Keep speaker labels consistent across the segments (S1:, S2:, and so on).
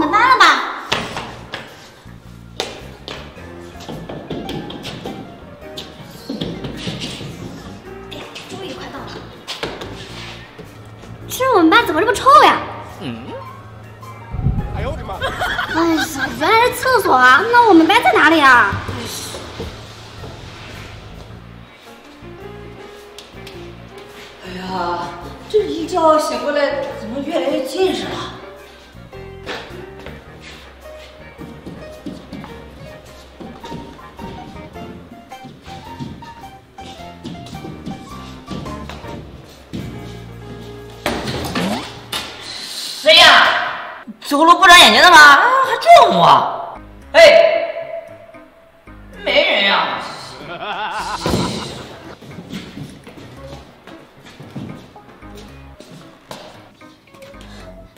S1: 们班了吧？哎呀，终于快到了。这我们班怎么这么臭呀？嗯。哎呦我的妈！哎呀，原来是厕所啊！那我们班在哪里啊？
S2: 哎呀，这一觉醒过来，怎么越来越近视了？走路不长眼睛的吗？啊，还撞我！哎，没人呀。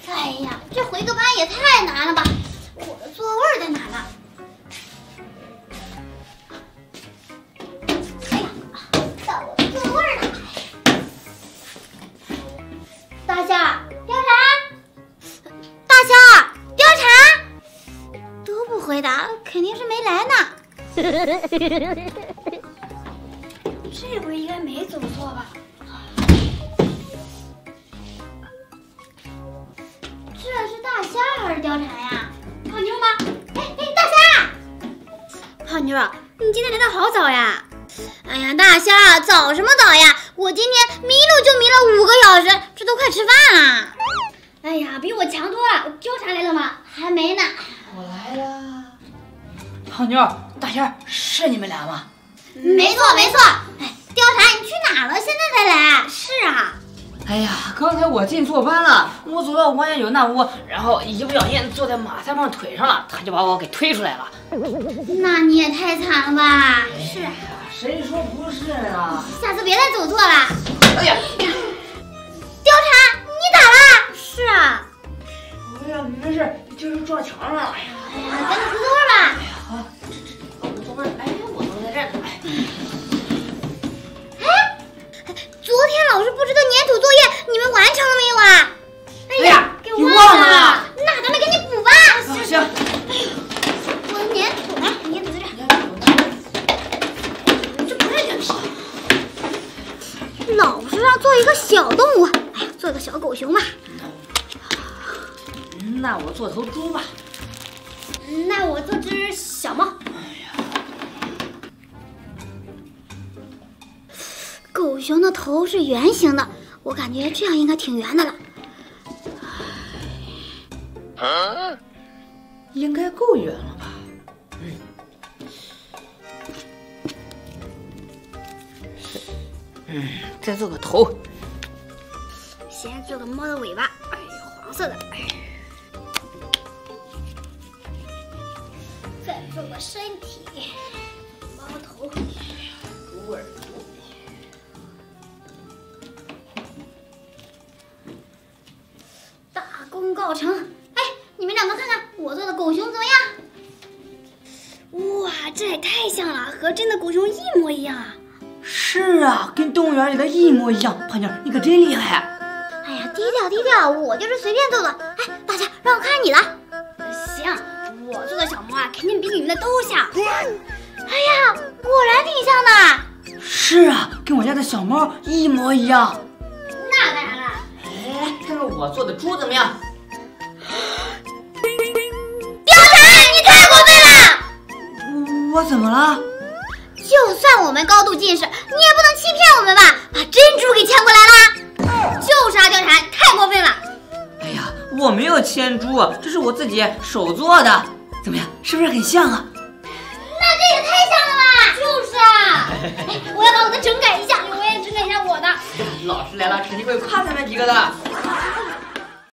S1: 哎呀，这回个班也太难了吧！我的座位在哪呢？肯定是没来呢。这回应该没走错吧？这是大虾还是貂蝉呀？胖妞吗？哎哎，大虾！胖妞，你今天来的好早呀！哎呀，大虾，早什么早呀？我今天迷路就迷了五个小时，这都快吃饭了。哎呀，比我强多了。貂蝉来了吗？还没呢。
S2: 我来了。胖妞，大仙，是你们俩吗？
S1: 没错没错。哎，貂蝉，你去哪了？现在才来？是啊。
S2: 哎呀，刚才我进错班了，我走到王家有那屋，然后一不小心坐在马三胖腿上了，他就把我给推出来了。
S1: 那你也太惨了吧？是啊。
S2: 谁说不是啊？
S1: 下次别再走错了。
S2: 哎呀，
S1: 貂蝉，你咋了？是啊。
S2: 哎呀，没事，就是撞墙了。哎呀，
S1: 哎呀，赶紧回座位吧。
S2: 哎呀，好，我座位，哎，我坐在这儿。
S1: 哎，昨天老师布置的粘土作业，你们完成了没有啊？哎呀，给
S2: 你
S1: 忘
S2: 忘了。
S1: 那咱们赶紧补吧。
S2: 行行。
S1: 我的粘土呢？粘土在这儿。这不是粘土。老师让做一个小动物，哎呀，做个小狗熊吧。
S2: 那我做头猪吧。
S1: 那我做只小猫。狗熊的头是圆形的，我感觉这样应该挺圆的了。
S2: 啊应该够圆了吧？嗯，再做个头。
S1: 先做个猫的尾巴，哎，黄色的。再做个身体，猫头。
S2: 猪耳朵。
S1: 大功告成！哎，你。们两个看看我做的狗熊怎么样？哇，这也太像了，和真的狗熊一模一样啊！
S2: 是啊，跟动物园里的一模一样。胖妞，你。可真厉害！
S1: 哎呀，低调低调，我就是随便做的。哎，大家让我看看你。的。
S2: 跟我家的小猫一模一样。
S1: 那当然了。
S2: 哎，看看我做的猪怎么样？
S1: 貂蝉，你太过分了！
S2: 我怎么了？
S1: 就算我们高度近视，你也不能欺骗我们吧？把珍珠给牵过来了？就是啊，貂蝉，太过分了！
S2: 哎呀，我没有牵猪，这是我自己手做的。怎么样，是不是很像啊？
S1: 那这也太像了吧！就是啊，哎，我要
S2: 老师来了，肯定会夸他们几个的。